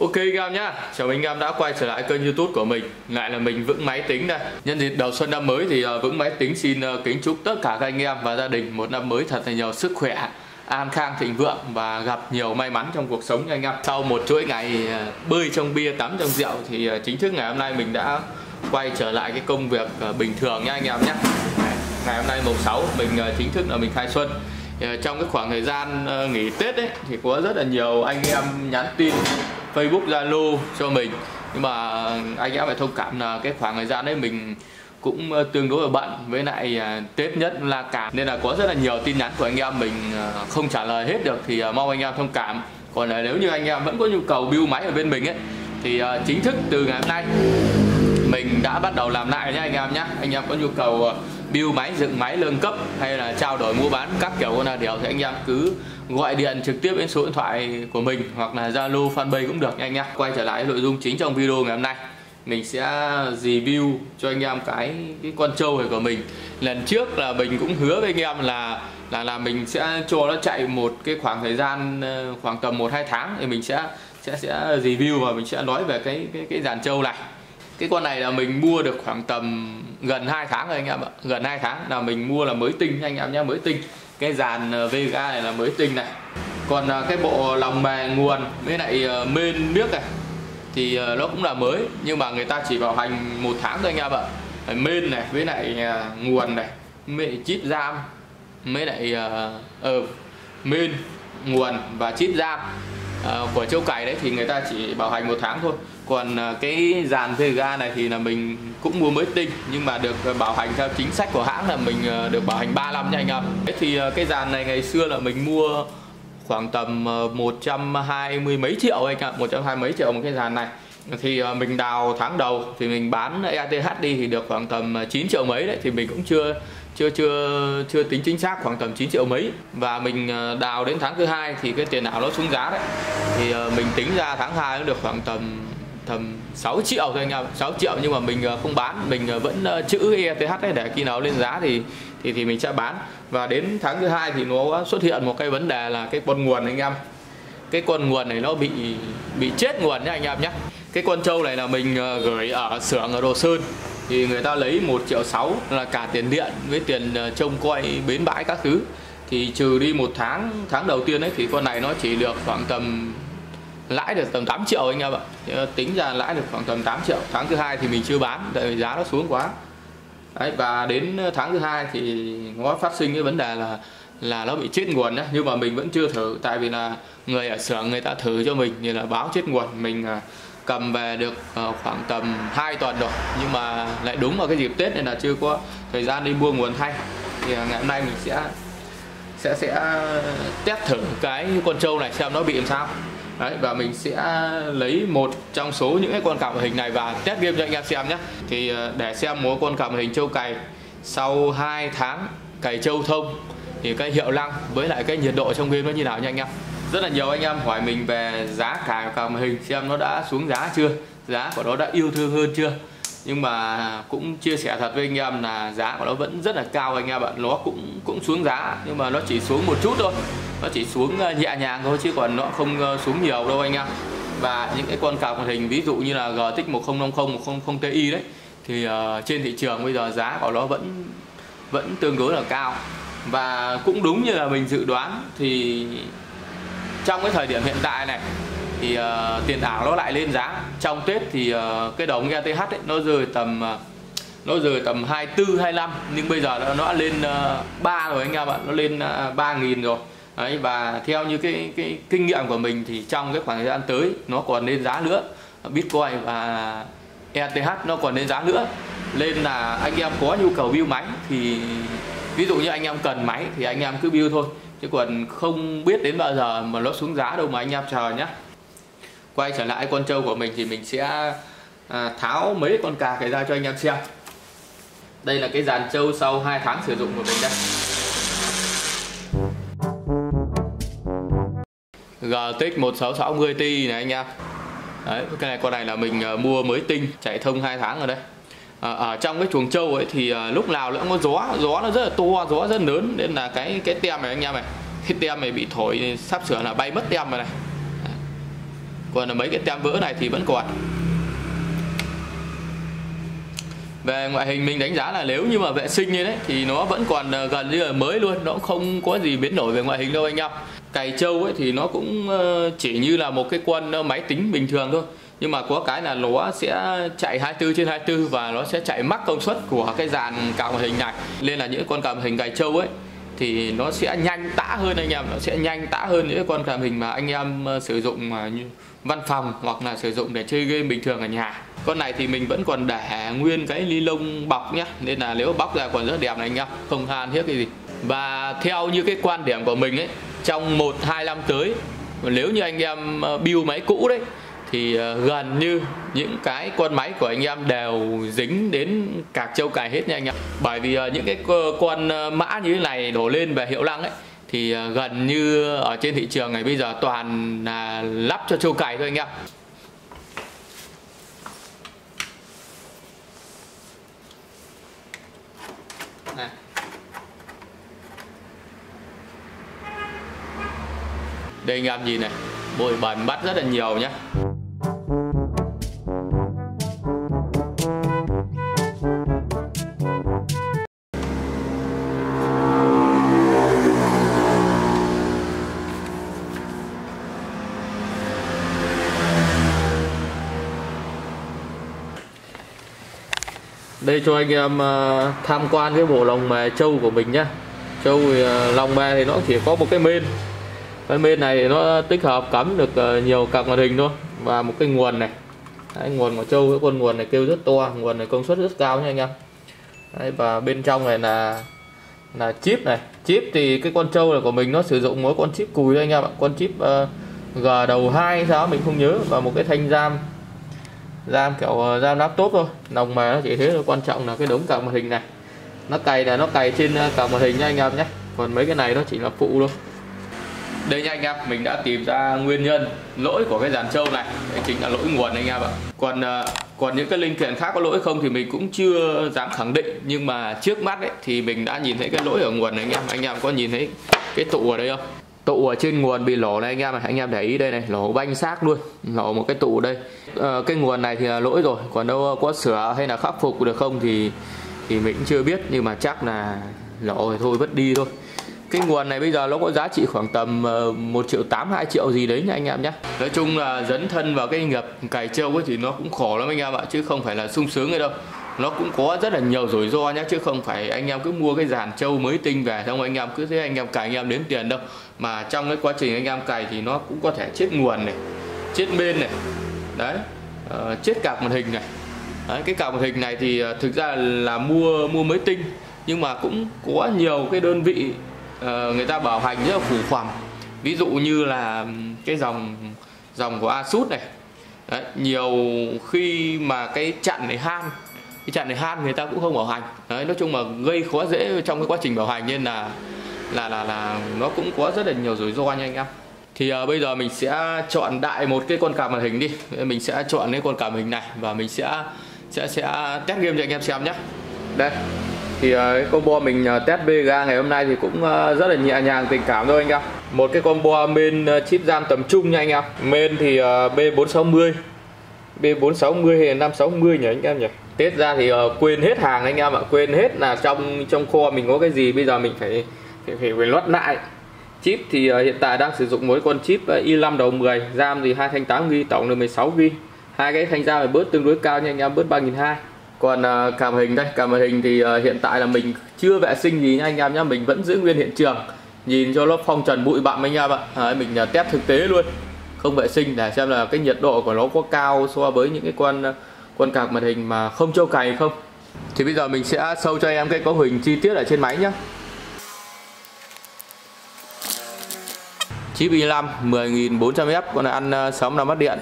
Ok anh em nhá, chào anh em đã quay trở lại kênh youtube của mình. Lại là mình Vững Máy Tính đây. Nhân dịp đầu xuân năm mới thì ờ, Vững Máy Tính xin ờ, kính chúc tất cả các anh em và gia đình Một năm mới thật là nhiều sức khỏe An khang thịnh vượng và gặp nhiều may mắn trong cuộc sống nha anh em. Sau một chuỗi ngày ờ, bơi trong bia tắm trong rượu Thì chính thức ngày hôm nay mình đã quay trở lại cái công việc bình thường nha anh em nhé Ngày hôm nay mùng 6 mình chính thức là mình khai xuân. Ờ, trong cái khoảng thời gian ờ, nghỉ Tết ấy, thì có rất là nhiều anh em nhắn tin Facebook, Zalo cho mình. Nhưng mà ờ, anh em phải thông cảm là cái khoảng thời gian đấy mình cũng tương đối là bận. Với lại Tết nhất là cả nên là có rất là nhiều tin nhắn của anh em mình không trả lời hết được thì mong anh em thông cảm. Còn nếu như anh em vẫn có nhu cầu build máy ở bên mình ấy, thì chính thức từ ngày hôm nay mình đã bắt đầu làm lại nhé anh em nhé anh em có nhu cầu build máy dựng máy lương cấp hay là trao đổi mua bán các kiểu con là đều thì anh em cứ gọi điện trực tiếp đến số điện thoại của mình hoặc là Zalo fanpage cũng được nha anh em quay trở lại nội dung chính trong video ngày hôm nay. Mình sẽ review cho anh em cái cái con trâu này của mình. Lần trước là mình cũng hứa với anh em là là là mình sẽ cho nó chạy một cái khoảng thời gian ờ, khoảng tầm 1 2 tháng thì mình sẽ sẽ sẽ review và mình sẽ nói về cái cái cái dàn trâu này cái con này là mình mua được khoảng tầm gần 2 tháng rồi anh em ạ. Gần 2 tháng là mình mua là mới tinh anh em nhé mới tinh. Cái dàn ờ, Vega này là mới tinh này. Còn ờ, cái bộ lòng mè nguồn với lại ờ, mên nước này thì nó cũng là mới nhưng mà người ta chỉ bảo hành một tháng thôi anh em ạ. Mên này với lại nguồn này mẹ chip ram với lại ờ uh, mên nguồn và chip ram Ờ, của châu cày đấy thì người ta chỉ bảo hành một tháng thôi. Còn ờ, cái dàn vga này thì là mình cũng mua mới tinh, nhưng mà được ờ, bảo hành theo chính sách của hãng là mình được bảo hành 3 năm nha anh em thế thì cái dàn này ngày xưa là mình mua khoảng tầm 120 mấy triệu anh ạ 120 mấy triệu một cái dàn này. Thì mình đào tháng đầu thì mình bán ETH đi thì được khoảng tầm 9 triệu mấy đấy, thì mình cũng chưa chưa chưa chưa tính chính xác khoảng tầm 9 triệu mấy. Và mình ờ, đào đến tháng thứ hai thì cái tiền ảo nó xuống giá đấy. Thì ờ, mình tính ra tháng 2 nó được khoảng tầm tầm 6 triệu thôi anh em 6 triệu nhưng mà mình ờ, không bán. Mình vẫn chữ ETH đấy để khi nào lên giá thì thì thì mình sẽ bán. Và đến tháng thứ hai thì nó xuất hiện một cái vấn đề là cái con nguồn anh em. Cái con nguồn này nó bị bị chết nguồn nhá anh em nhé cái con trâu này là mình gửi ở xưởng ở Đồ Sơn thì người ta lấy 1 triệu 6 là cả tiền điện với tiền ờ, trông coi bến bãi các thứ. Thì trừ đi một tháng tháng đầu tiên ấy thì con này nó chỉ được khoảng tầm lãi được tầm 8 triệu anh em ạ. Ờ, tính ra lãi được khoảng tầm 8 triệu. Tháng thứ hai thì mình chưa bán tại vì giá nó xuống quá. Đấy, và đến ờ, tháng thứ hai thì nó phát sinh cái vấn đề là là nó bị chết nguồn đấy. Nhưng mà mình vẫn chưa thử tại vì là người ở xưởng người ta thử cho mình như là báo chết nguồn mình cầm về được ờ, khoảng tầm 2 tuần rồi nhưng mà lại đúng vào cái dịp Tết nên là chưa có thời gian đi mua nguồn thay. Thì ờ, ngày hôm nay mình sẽ sẽ sẽ test thử cái con trâu này xem nó bị làm sao. Đấy, và mình sẽ lấy một trong số những cái con cảm hình này và test game cho anh em xem nhé. Thì ờ, để xem mỗi con cảm hình trâu cày sau 2 tháng cày trâu thông thì cái hiệu năng với lại cái nhiệt độ trong game nó như nào nha anh em rất là nhiều anh em hỏi mình về giá cả cả màn hình xem nó đã xuống giá chưa giá của nó đã yêu thương hơn chưa. Nhưng mà cũng chia sẻ thật với anh em là giá của nó vẫn rất là cao anh em ạ. Nó cũng cũng xuống giá nhưng mà nó chỉ xuống một chút thôi. Nó chỉ xuống ờ, nhẹ nhàng thôi chứ còn nó không ờ, xuống nhiều đâu anh em. Và những cái con cào màn hình ví dụ như là GTX 1050 100 Ti đấy thì uh, trên thị trường bây giờ giá của nó vẫn vẫn tương đối là cao. Và cũng đúng như là mình dự đoán thì trong cái thời điểm hiện tại này thì uh, tiền ảo nó lại lên giá. Trong Tết thì uh, cái đồng ETH ấy, nó rơi tầm uh, nó rơi tầm 24 25 nhưng bây giờ nó, nó lên uh, 3 rồi anh em ạ. Nó lên uh, 3 nghìn rồi. Đấy, và theo như cái cái kinh nghiệm của mình thì trong cái khoảng thời gian tới nó còn lên giá nữa. Bitcoin và ETH nó còn lên giá nữa. Nên là anh em có nhu cầu build máy thì ví dụ như anh em cần máy thì anh em cứ build thôi chứ còn không biết đến bao giờ mà nó xuống giá đâu mà anh em chờ nhé quay trở lại con trâu của mình thì mình sẽ à, tháo mấy con cà cái ra cho anh em xem. Đây là cái dàn trâu sau 2 tháng sử dụng của mình đây. GTX 1660 Ti này anh em. Đấy, cái này con này là mình à, mua mới tinh chạy thông 2 tháng rồi đây à, ở trong cái chuồng trâu ấy thì à, lúc nào nó cũng có gió gió nó rất là to gió rất lớn nên là cái cái tem này anh em này cái tem này bị thổi sắp sửa là bay mất tem rồi này. Còn là mấy cái tem vỡ này thì vẫn còn. Về ngoại hình mình đánh giá là nếu như mà vệ sinh như đấy thì nó vẫn còn gần như là mới luôn nó không có gì biến đổi về ngoại hình đâu anh em. Cày trâu ấy thì nó cũng chỉ như là một cái quân máy tính bình thường thôi nhưng mà có cái là nó sẽ chạy 24 trên 24 và nó sẽ chạy mắc công suất của cái dàn cào màn hình này. Nên là những con cào màn hình cày trâu ấy, thì nó sẽ nhanh tã hơn anh em. Nó sẽ nhanh tã hơn những con cào hình mà anh em ờ, sử dụng mà như văn phòng hoặc là sử dụng để chơi game bình thường ở nhà. Con này thì mình vẫn còn để nguyên cái ly lông bọc nhá. Nên là nếu bóc ra còn rất đẹp này anh em, không han hiếc cái gì. Và theo như cái quan điểm của mình ấy, trong một, hai năm tới, nếu như anh em ờ, build máy cũ đấy thì ờ, gần như những cái con máy của anh em đều dính đến cạc châu cài hết nha anh em. Bởi vì ờ, những cái con ờ, mã như thế này đổ lên về hiệu năng ấy, thì gần như ở trên thị trường này bây giờ toàn là lắp cho châu cài thôi anh em. Này đây anh em nhìn này, bụi bẩn bắt rất là nhiều nhé đây cho anh em ờ, tham quan cái bộ lồng mè trâu của mình nhá. Trâu ờ, lòng mè thì nó chỉ có một cái mên cái mên này nó tích hợp cắm được ờ, nhiều cặp màn hình thôi và một cái nguồn này. Đấy, nguồn của trâu cái con nguồn này kêu rất to nguồn này công suất rất cao nha anh em. Đấy, và bên trong này là là chip này. Chip thì cái con trâu này của mình nó sử dụng mỗi con chip cùi thôi anh em ạ. Con chip uh, g đầu hai sao mình không nhớ. Và một cái thanh giam RAM kiểu ờ, RAM laptop thôi. Nòng mà nó chỉ thế thôi. Quan trọng là cái đống card màn hình này. Nó cày là nó cày trên ờ, màn hình nha anh em nhé. Còn mấy cái này nó chỉ là phụ thôi. Đây nha anh em mình đã tìm ra nguyên nhân lỗi của cái dàn trâu này. Đây chính là lỗi nguồn anh em ạ. Còn ờ, còn những cái linh kiện khác có lỗi không thì mình cũng chưa dám khẳng định. Nhưng mà trước mắt ấy, thì mình đã nhìn thấy cái lỗi ở nguồn này anh em anh em có nhìn thấy cái tụ ở đây không? Tụ ở trên nguồn bị lổ này anh em này anh em để ý đây này lỗ banh xác luôn lỗ một cái tụ đây. À, cái nguồn này thì là lỗi rồi còn đâu có sửa hay là khắc phục được không thì thì mình cũng chưa biết nhưng mà chắc là lỗ thì thôi vứt đi thôi. Cái nguồn này bây giờ nó có giá trị khoảng tầm ờ, 1 triệu 8 2 triệu gì đấy nha anh em nhé Nói chung là dấn thân vào cái nghiệp cày trâu thì nó cũng khổ lắm anh em ạ chứ không phải là sung sướng hay đâu nó cũng có rất là nhiều rủi ro nhé chứ không phải anh em cứ mua cái dàn trâu mới tinh về xong anh em cứ thế anh em cài anh em đếm tiền đâu. Mà trong cái quá trình anh em cài thì nó cũng có thể chết nguồn này chết bên này. Đấy uh, chết cạc màn hình này. Đấy, cái cạc màn hình này thì uh, thực ra là mua mua mới tinh nhưng mà cũng có nhiều cái đơn vị uh, người ta bảo hành rất là phủ khoằm ví dụ như là cái dòng dòng của Asus này. Đấy, nhiều khi mà cái chặn này han cái trạm này han người ta cũng không bảo hành. Đấy, nói chung mà gây khó dễ trong cái quá trình bảo hành nên là là là là nó cũng có rất là nhiều rủi ro nha anh em. Thì uh, bây giờ mình sẽ chọn đại một cái con card màn hình đi. Mình sẽ chọn cái con card màn hình này và mình sẽ sẽ sẽ test game cho anh em xem nhé. Đây. Thì uh, cái combo mình uh, test Vega ngày hôm nay thì cũng uh, rất là nhẹ nhàng tình cảm thôi anh em. Một cái combo main uh, chip RAM tầm trung nha anh em. Main thì uh, B460 B460 hay 560 nhỉ anh em nhỉ? Tết ra thì uh, quên hết hàng anh em ạ. Quên hết là trong trong kho mình có cái gì bây giờ mình phải phải phải, phải lót lại chip thì uh, hiện tại đang sử dụng mỗi con chip ờ, uh, i5 đầu 10 RAM thì hai thanh 8g tổng là 16g hai cái thanh RAM này bớt tương đối cao nha anh em bớt 3200 còn uh, cảm hình đây cảm hình thì uh, hiện tại là mình chưa vệ sinh gì nha anh em nhá mình vẫn giữ nguyên hiện trường. Nhìn cho nó phong trần bụi bặm anh em ạ. À, mình uh, test thực tế luôn. Không vệ sinh để xem là cái nhiệt độ của nó có cao so với những cái con quân cạc màn hình mà không châu cày không? Thì bây giờ mình sẽ sâu cho em cái cấu hình chi tiết ở trên máy nhé chip i5 10.400F con này ăn ờ, 65 mắt điện.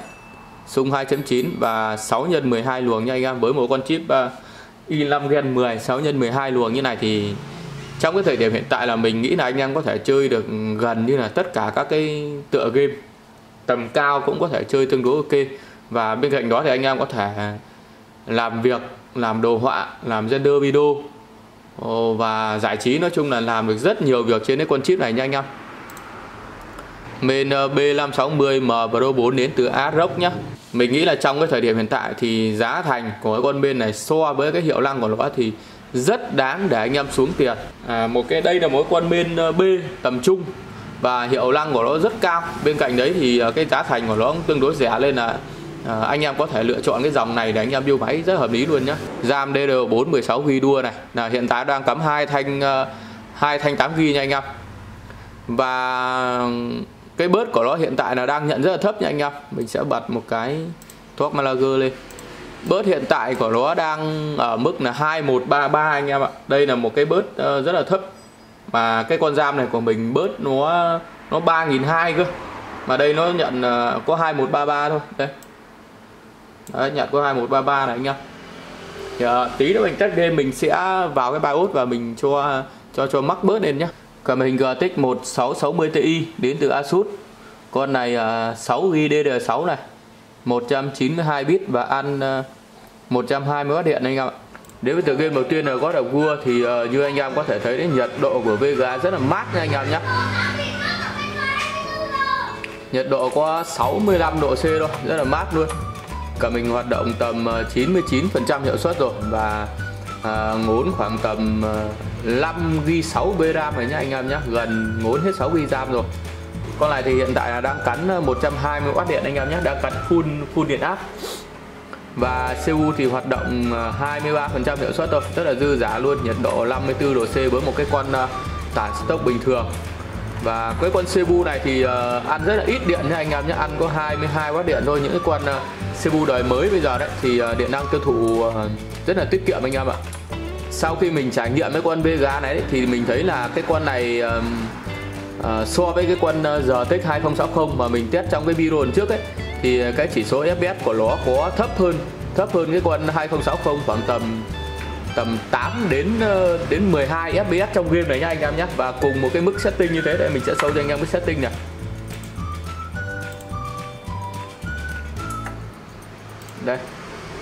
Sung 2.9 và 6 x 12 luồng nha anh em. Với một con chip ờ, i5 Gen 10 6 x 12 luồng như này thì trong cái thời điểm hiện tại là mình nghĩ là anh em có thể chơi được gần như là tất cả các cái tựa game. Tầm cao cũng có thể chơi tương đối ok và bên cạnh đó thì anh em có thể làm việc làm đồ họa làm render video. Và giải trí nói chung là làm được rất nhiều việc trên cái con chip này nha anh em. Main ờ, B560 M Pro 4 đến từ Aroc nhá. Mình nghĩ là trong cái thời điểm hiện tại thì giá thành của cái con bên này so với cái hiệu năng của nó thì rất đáng để anh em xuống tiền. À, một cái đây là một con bên ờ, B tầm trung và hiệu năng của nó rất cao. Bên cạnh đấy thì ờ, cái giá thành của nó cũng tương đối rẻ lên là à, anh em có thể lựa chọn cái dòng này để anh em build máy rất hợp lý luôn nhé RAM DDR4 16 ghi đua này. Là hiện tại đang cắm hai thanh ờ, hai thanh 8 ghi nha anh em. Và cái bớt của nó hiện tại là đang nhận rất là thấp nha anh em. Mình sẽ bật một cái thuốc malaga lên. Bớt hiện tại của nó đang ở mức là 2133 anh em ạ. Đây là một cái bớt ờ, rất là thấp. Mà cái con ram này của mình bớt nó nó 3002 cơ. Mà đây nó nhận ờ, có 2133 thôi. Đây. Đấy, nhận có 2133 này anh em thì, uh, tí nữa mình test game mình sẽ vào cái BIOS và mình cho cho cho mắc bớt lên nhá. Cầm hình GTX 1660 Ti đến từ Asus. Con này uh, 6 GB DDR6 này 192 bit và ăn à, uh, 120W điện anh em ạ. Đến với tựa game đầu tiên là có of vua thì uh, như anh em có thể thấy đấy nhiệt độ của Vega rất là mát nha anh em nhé Nhiệt độ có 65 độ C thôi, rất là mát luôn cả mình hoạt động tầm ờ, 99% hiệu suất rồi và à, ngốn khoảng tầm 5 g 6 b ram rồi nhá anh em nhé gần ngốn hết 6 g ram rồi. Con này thì hiện tại là đang cắn ờ, 120W điện anh em nhé đang cắn full full điện áp. Và CPU thì hoạt động 23% hiệu suất thôi rất là dư giả luôn nhiệt độ 54 độ C với một cái con tản stock bình thường và cái con Cebu này thì uh, ăn rất là ít điện nha anh em nhé ăn có 22W điện thôi. Những cái con uh, Cebu đời mới bây giờ đấy thì uh, điện năng tiêu thụ uh, rất là tiết kiệm anh em ạ. Sau khi mình trải nghiệm với con Vega này đấy, thì mình thấy là cái con này uh, uh, so với cái con uh, GTX 2060 mà mình test trong cái video trước ấy thì cái chỉ số FPS của nó có thấp hơn thấp hơn cái con 2060 khoảng tầm tầm 8 đến ờ, đến 12 FPS trong game này nha anh em nhé. Và cùng một cái mức setting như thế đây mình sẽ sâu cho anh em cái setting này. Đây.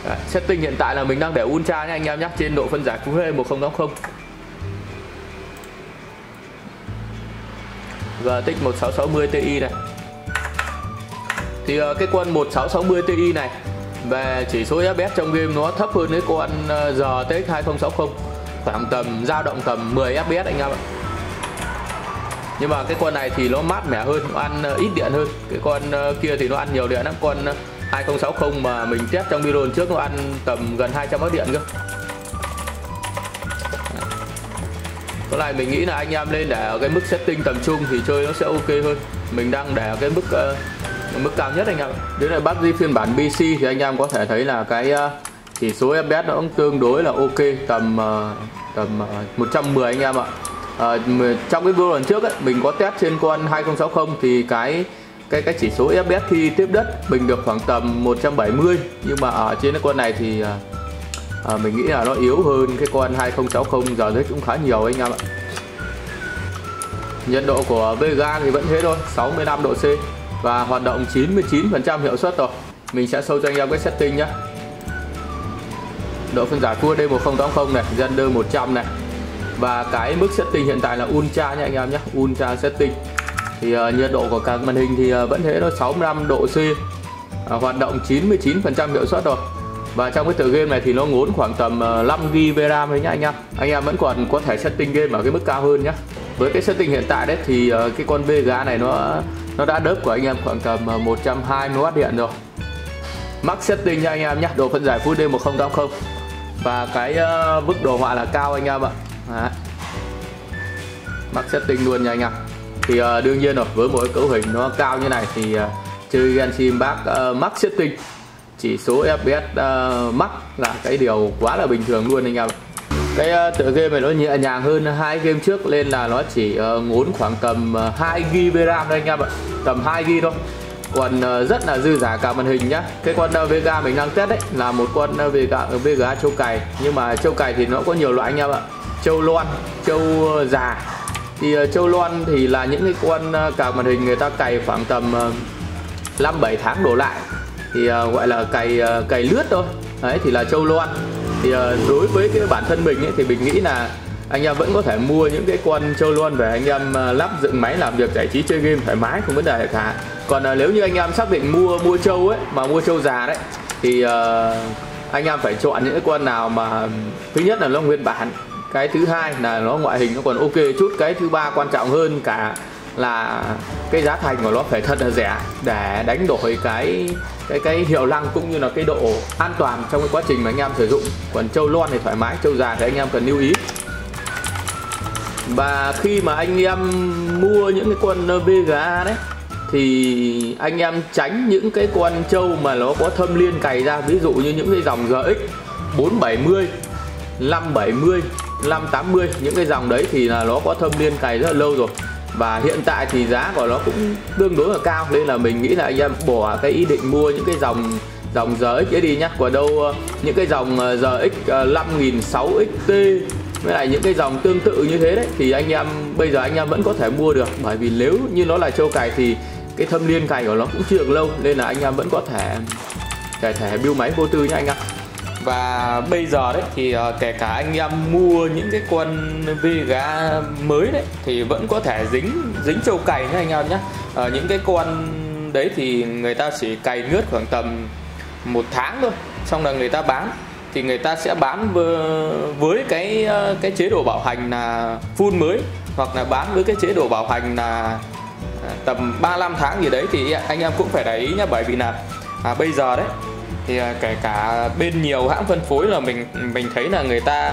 Đấy, setting hiện tại là mình đang để ultra nha anh em nhé trên độ phân giải Full 1080 GTX 1660 Ti này. Thì ờ, cái quân 1660 Ti này về chỉ số FPS trong game nó thấp hơn cái con GTX 2060 khoảng tầm dao động tầm 10 FPS anh em ạ. Nhưng mà cái con này thì nó mát mẻ hơn nó ăn ờ, ít điện hơn. Cái con ờ, kia thì nó ăn nhiều điện lắm. Con ờ, 2060 mà mình test trong video trước nó ăn tầm gần 200 watt điện cơ. Cái này mình nghĩ là anh em lên để ở cái mức setting tầm trung thì chơi nó sẽ ok hơn. Mình đang để ở cái mức uh, mức cao nhất anh em Đến là bắt đi phiên bản BC thì anh em có thể thấy là cái ờ, chỉ số FPS nó cũng tương đối là ok tầm ờ, tầm ờ, 110 anh em ạ. À, trong cái video lần trước ấy, mình có test trên con 2060 thì cái cái cái chỉ số FPS khi tiếp đất mình được khoảng tầm 170 nhưng mà ở trên cái con này thì à, mình nghĩ là nó yếu hơn cái con 2060 giờ đấy cũng khá nhiều anh em ạ. Nhiệt độ của Vega thì vẫn thế thôi 65 độ C và hoạt động 99% hiệu suất rồi. Mình sẽ sâu cho anh em cái setting nhé độ phân giải Full HD 1080 này render 100 này. Và cái mức setting hiện tại là ultra nha anh em nhé ultra setting. Thì uh, nhiệt độ của cả màn hình thì uh, vẫn thế nó 65 độ C. Uh, hoạt động 99% hiệu suất rồi. Và trong cái tựa game này thì nó ngốn khoảng tầm uh, 5 GB RAM thôi nhá anh em. Anh em vẫn còn có thể setting game ở cái mức cao hơn nhé với cái setting hiện tại đấy thì uh, cái con Vega này nó nó đã đớp của anh em khoảng tầm ờ, 120W điện rồi. Max setting nha anh em nhé độ phân giải Full HD 1080 và cái uh, mức đồ họa là cao anh em ạ. Đấy. max setting luôn nha anh em. Thì uh, đương nhiên rồi với mỗi cấu hình nó cao như này thì uh, chơi Genshin Impact uh, max setting. Chỉ số FPS uh, max là cái điều quá là bình thường luôn anh em cái uh, tựa game này nó nhẹ nhàng hơn hai game trước lên là nó chỉ uh, ngốn khoảng tầm uh, 2 GB RAM thôi anh em ạ. Tầm 2 GB thôi. Còn uh, rất là dư giả cả màn hình nhá. Cái con uh, Vega mình đang test đấy là một con uh, Vega Vega châu cày. Nhưng mà châu cày thì nó có nhiều loại anh em ạ. Châu loan châu già. Thì uh, châu loan thì là những cái con uh, cả màn hình người ta cày khoảng tầm uh, 5 7 tháng đổ lại. Thì uh, gọi là cày uh, cày lướt thôi. Đấy thì là châu loan thì ờ, đối với cái bản thân mình ấy, thì mình nghĩ là anh em vẫn có thể mua những cái con trâu luôn về anh em ờ, lắp dựng máy làm việc giải trí chơi game thoải mái không vấn đề cả. Còn ờ, nếu như anh em xác định mua mua trâu ấy mà mua trâu già đấy thì uh, anh em phải chọn những cái con nào mà thứ nhất là nó nguyên bản cái thứ hai là nó ngoại hình nó còn ok chút. Cái thứ ba quan trọng hơn cả là cái giá thành của nó phải thật là rẻ để đánh đổi cái cái cái hiệu năng cũng như là cái độ an toàn trong cái quá trình mà anh em sử dụng. Còn trâu lon thì thoải mái, trâu già thì anh em cần lưu ý. Và khi mà anh em mua những cái con VGA đấy, thì anh em tránh những cái con trâu mà nó có thâm liên cày ra. Ví dụ như những cái dòng GX 470 570 580 những cái dòng đấy thì là nó có thâm liên cày rất là lâu rồi và hiện tại thì giá của nó cũng tương đối là cao nên là mình nghĩ là anh em bỏ cái ý định mua những cái dòng dòng GX ấy đi nhá. Của đâu ờ, những cái dòng ờ, GX 5000 6XT với lại những cái dòng tương tự như thế đấy thì anh em bây giờ anh em vẫn có thể mua được. Bởi vì nếu như nó là châu cày thì cái thâm liên cày của nó cũng chưa được lâu nên là anh em vẫn có thể thể thể build máy vô tư nha anh ạ và bây giờ đấy thì uh, kể cả anh em mua những cái con Vega mới đấy thì vẫn có thể dính dính châu cày nhá anh em nhé uh, ờ, những cái con đấy thì người ta chỉ cày nước khoảng tầm một tháng thôi xong là người ta bán. Thì người ta sẽ bán với cái ờ, cái chế độ bảo hành là full mới hoặc là bán với cái chế độ bảo hành là tầm 35 tháng gì đấy thì anh em cũng phải để ý nhá bởi vì là à, bây giờ đấy thì kể cả bên nhiều hãng phân phối là mình mình thấy là người ta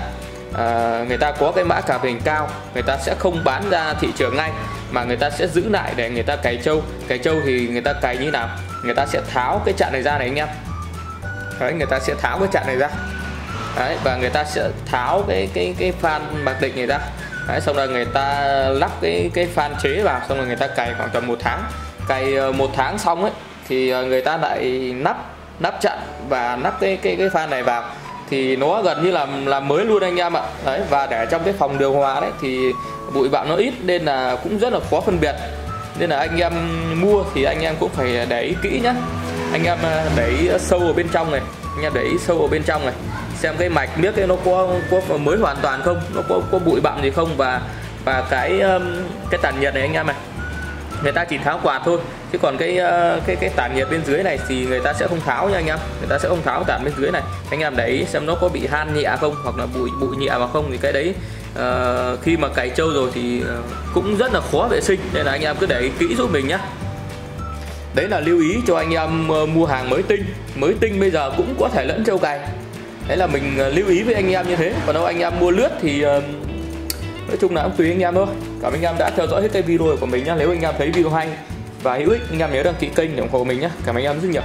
uh, người ta có cái mã cạp hình cao người ta sẽ không bán ra thị trường ngay mà người ta sẽ giữ lại để người ta cày trâu cày trâu thì người ta cày như nào người ta sẽ tháo cái chặn này ra này anh em đấy người ta sẽ tháo cái chặn này ra đấy và người ta sẽ tháo cái cái cái fan mặc định này ra đấy, xong rồi người ta lắp cái cái fan chế vào xong rồi người ta cày khoảng tầm một tháng cày một tháng xong ấy thì người ta lại nắp nắp chặn và nắp cái cái cái fan này vào. Thì nó gần như là là mới luôn anh em ạ. Đấy, và để trong cái phòng điều hòa đấy thì bụi bặm nó ít nên là cũng rất là khó phân biệt. Nên là anh em mua thì anh em cũng phải để ý kỹ nhá. Anh em à, để ý sâu ở bên trong này. Anh em để ý sâu ở bên trong này. Xem cái mạch biết cái nó có có mới hoàn toàn không, nó có có bụi bặm gì không. Và và cái um, cái tản nhiệt này anh em này người ta chỉ tháo quạt thôi chứ còn cái ờ, cái cái tản nhiệt bên dưới này thì người ta sẽ không tháo nha anh em. Người ta sẽ không tháo tản bên dưới này. Anh em để ý xem nó có bị han nhẹ không hoặc là bụi bụi nhẹ mà không thì cái đấy uh, khi mà cày trâu rồi thì ờ, cũng rất là khó vệ sinh. Nên là anh em cứ để ý kỹ giúp mình nhé đấy là lưu ý cho anh em mua hàng mới tinh. Mới tinh bây giờ cũng có thể lẫn trâu cày. Đấy là mình lưu ý với anh em như thế. Còn đâu anh em mua lướt thì nói chung là cũng tùy anh em thôi cảm ơn anh em đã theo dõi hết cái video của mình nhé nếu anh em thấy video hay và hữu ích, anh em nhớ đăng ký kênh để ủng hộ mình nhé cảm ơn anh em rất nhiều.